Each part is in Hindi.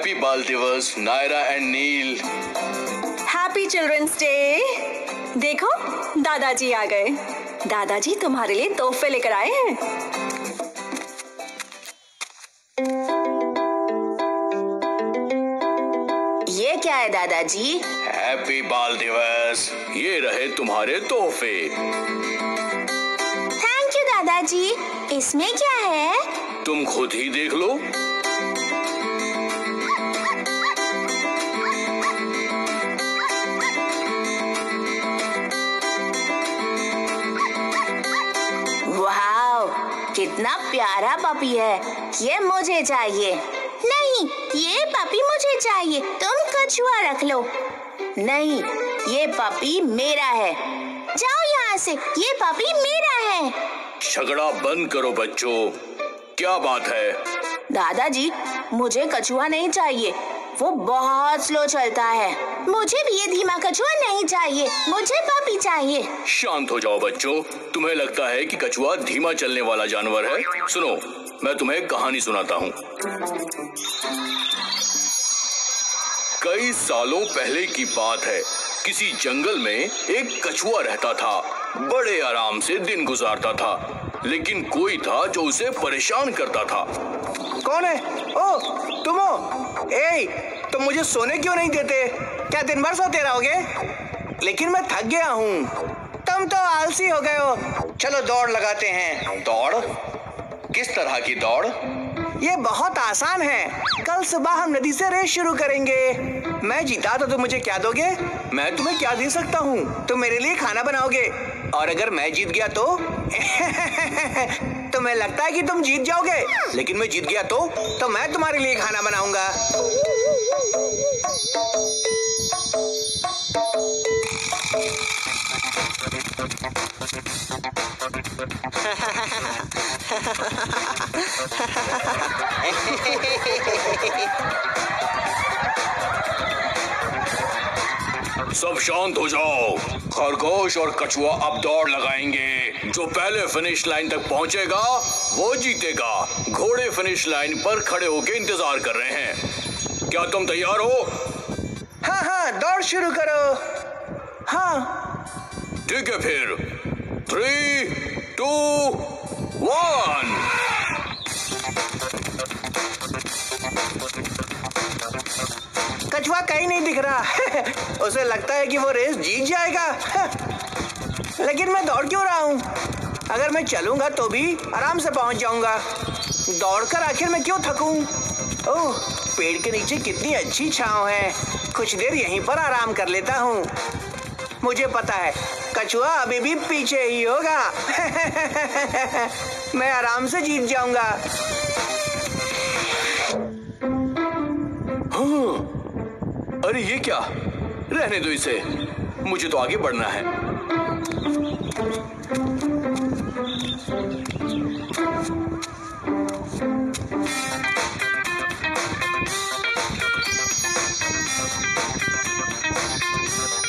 बाल दिवस Naira and Neel happy children's day देखो दादाजी आ गए। दादाजी तुम्हारे लिए तोहफे लेकर आए हैं। ये क्या है दादाजी? हैप्पी बाल दिवस ये रहे तुम्हारे तोहफे। थैंक यू दादाजी। इसमें क्या है? तुम खुद ही देख लो। कितना प्यारा पपी है। ये मुझे चाहिए। नहीं ये पपी मुझे चाहिए। तुम कछुआ रख लो। नहीं ये पपी मेरा है। जाओ यहाँ से। ये पपी मेरा है। झगड़ा बंद करो बच्चों। क्या बात है? दादाजी मुझे कछुआ नहीं चाहिए। वो बहुत स्लो चलता है। मुझे भी ये धीमा कछुआ नहीं चाहिए। मुझे पपी चाहिए। शांत हो जाओ बच्चों। तुम्हें लगता है कि कछुआ धीमा चलने वाला जानवर है? सुनो, मैं तुम्हें कहानी सुनाता हूँ। कई सालों पहले की बात है। किसी जंगल में एक कछुआ रहता था। बड़े आराम से दिन गुजारता था लेकिन कोई था जो उसे परेशान करता था। कौन है? ओ तुम हो? ए तुम मुझे सोने क्यों नहीं देते? क्या दिन भर सोते रहोगे? लेकिन मैं थक गया हूँ। तुम तो आलसी हो गए हो। चलो दौड़ लगाते हैं। दौड़? किस तरह की दौड़? ये बहुत आसान है। कल सुबह हम नदी से रेस शुरू करेंगे। मैं जीता तो तुम मुझे क्या दोगे? मैं तुम्हें क्या दे सकता हूँ? तुम मेरे लिए खाना बनाओगे। और अगर मैं जीत गया तो? तुम्हें लगता है कि तुम जीत जाओगे। लेकिन मैं जीत गया तो? तो मैं तुम्हारे लिए खाना बनाऊँगा। सब शांत हो जाओ। खरगोश और कछुआ अब दौड़ लगाएँगे। जो पहले फिनिश लाइन तक पहुंचेगा वो जीतेगा। घोड़े फिनिश लाइन पर खड़े होकर इंतज़ार कर रहे हैं। क्या तुम तैयार हो? हाँ हाँ दौड़ शुरू करो। हाँ। ठीक है फिर। थ्री टू कछुआ कहीं नहीं दिख रहा। उसे लगता है कि वो रेस जीत जाएगा। लेकिन मैं दौड़ क्यों रहा हूँ? अगर मैं चलूँगा तो भी आराम से पहुँच जाऊँगा। दौड़कर आखिर मैं क्यों थकूं? ओह, पेड़ के नीचे कितनी अच्छी छांव है। कुछ देर यहीं पर आराम कर लेता हूँ। मुझे पता है। कछुआ अभी भी पीछे ही होगा। मैं आराम से जीत जाऊँगा। अरे ये क्या? रहने दो इसे। मुझे तो आगे बढ़ना है।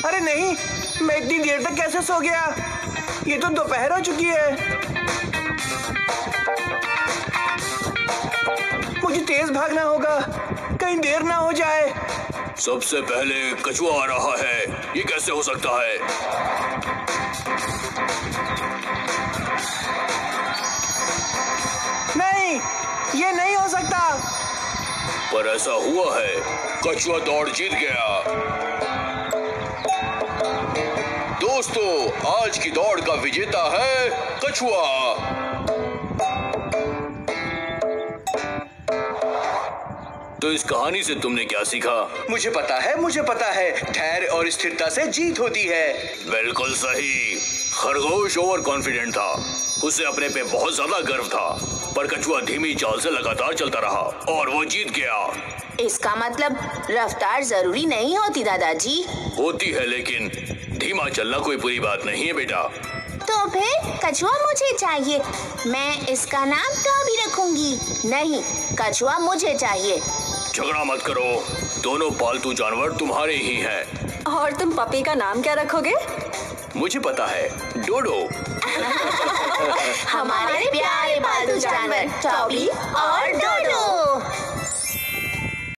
अरे नहीं मैं इतनी देर तक कैसे सो गया? ये तो दोपहर हो चुकी है। मुझे तेज भागना होगा। कहीं देर ना हो जाए। सबसे पहले कछुआ आ रहा है। ये कैसे हो सकता है? नहीं ये नहीं हो सकता। पर ऐसा हुआ है। कछुआ दौड़ जीत गया। आज की दौड़ का विजेता है कछुआ। तो इस कहानी से तुमने क्या सीखा? मुझे पता है मुझे पता है। धैर्य और स्थिरता से जीत होती है। बिल्कुल सही। खरगोश ओवर कॉन्फिडेंट था। उसे अपने पे बहुत ज़्यादा गर्व था। पर कछुआ धीमी चाल से लगातार चलता रहा और वो जीत गया। इसका मतलब रफ्तार ज़रूरी नहीं होती दादाजी। होती है लेकिन धीमा चलना कोई बुरी बात नहीं है बेटा। तो फिर कछुआ मुझे चाहिए। मैं इसका नाम टॉबी रखूँगी। नहीं कछुआ मुझे चाहिए। झगड़ा मत करो। दोनों पालतू जानवर तुम्हारे ही हैं। और तुम पपी का नाम क्या रखोगे? मुझे पता है डोडो। हमारे प्यारे पालतू जानवर टॉबी और